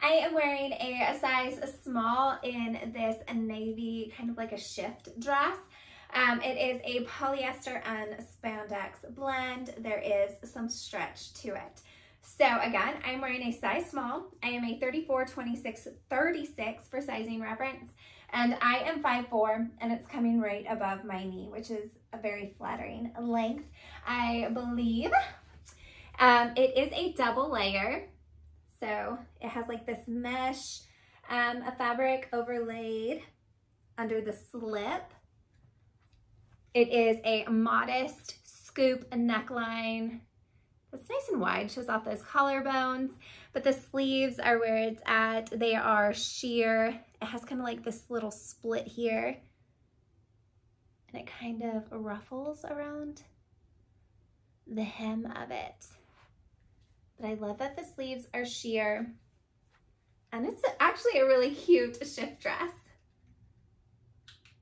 I am wearing a, size small in this navy, kind of like a shift dress. Um, it is a polyester and spandex blend. There is some stretch to it. So again, I'm wearing a size small. I am a 34, 26, 36 for sizing reference. And I am 5'4", and it's coming right above my knee, which is a very flattering length, I believe. Um, it is a double layer. So it has like this mesh, um, a fabric overlaid under the slip. It is a modest scoop neckline. It's nice and wide, shows off those collarbones, but the sleeves are where it's at. They are sheer. It has kind of like this little split here. And it kind of ruffles around the hem of it. But I love that the sleeves are sheer. And it's actually a really cute shift dress.